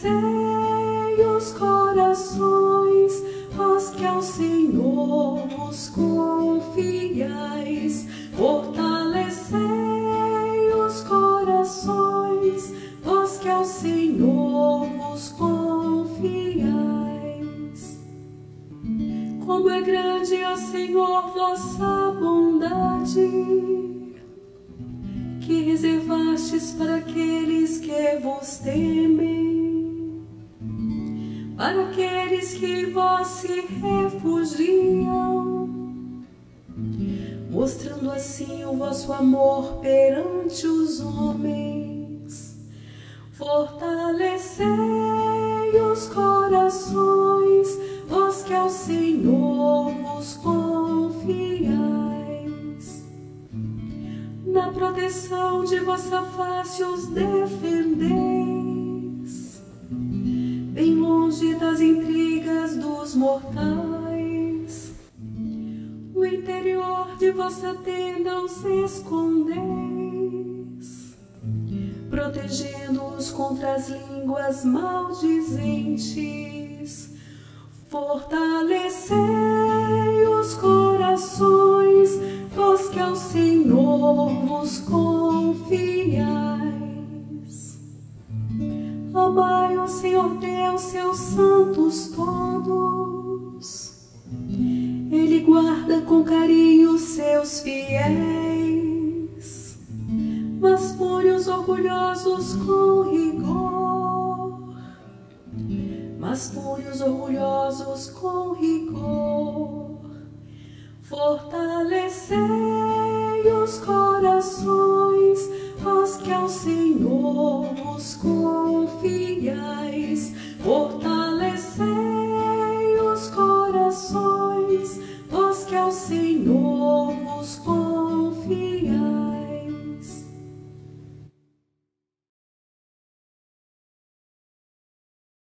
Fortalecei os corações, vós que ao Senhor vos confiais. Fortalecei os corações, vós que ao Senhor vos confiais. Como é grande, ó Senhor, vossa bondade que reservastes para aqueles que vos temem, para aqueles que vós se refugiam, mostrando assim o vosso amor perante os homens. Fortalecei os corações, vós que ao Senhor vos na proteção de vossa face os defendeis, mortais. No interior de vossa tenda os escondeis, protegendo-os contra as línguas maldizentes. Fortalecei os corações, vós que ao Senhor vos confiais. Ao Senhor Deus, seus santos todos. Ele guarda com carinho seus fiéis, mas pune os orgulhosos com rigor. Mas pune os orgulhosos com rigor. Fortalecei os corações, aos que ao Senhor buscam confiais, fortalecei os corações, vós que ao Senhor vos confiais.